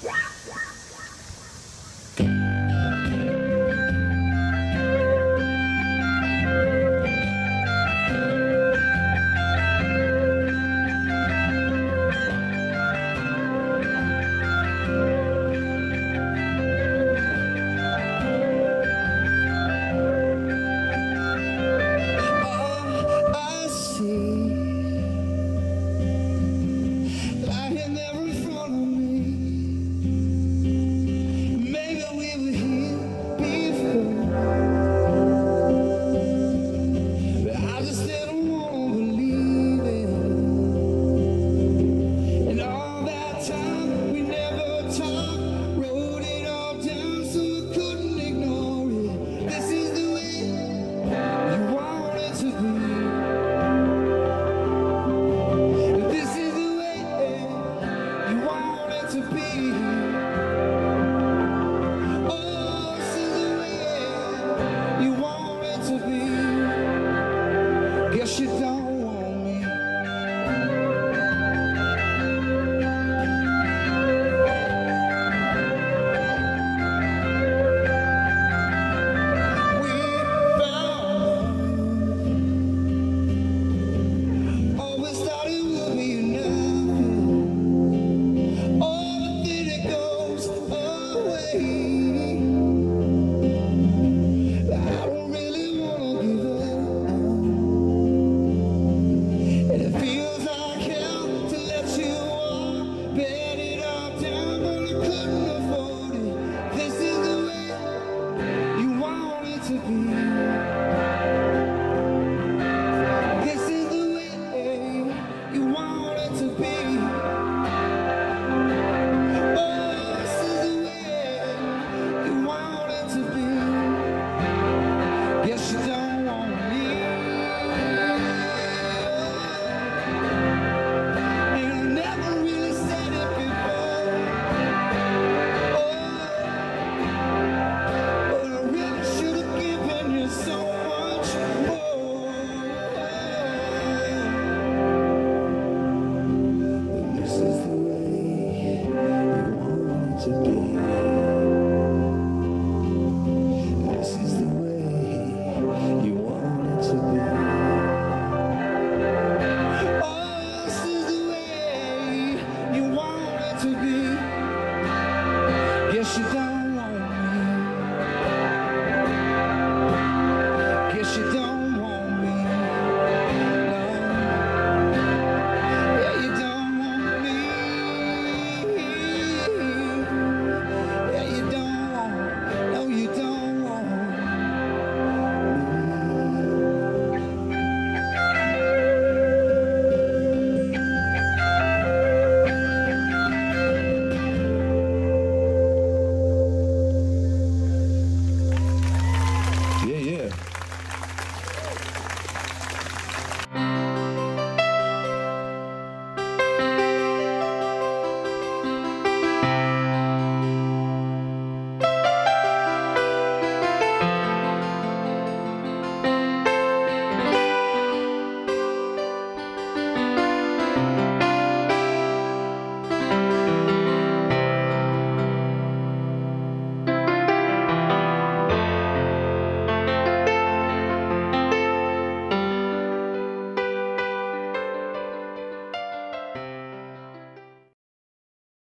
Yeah! To be.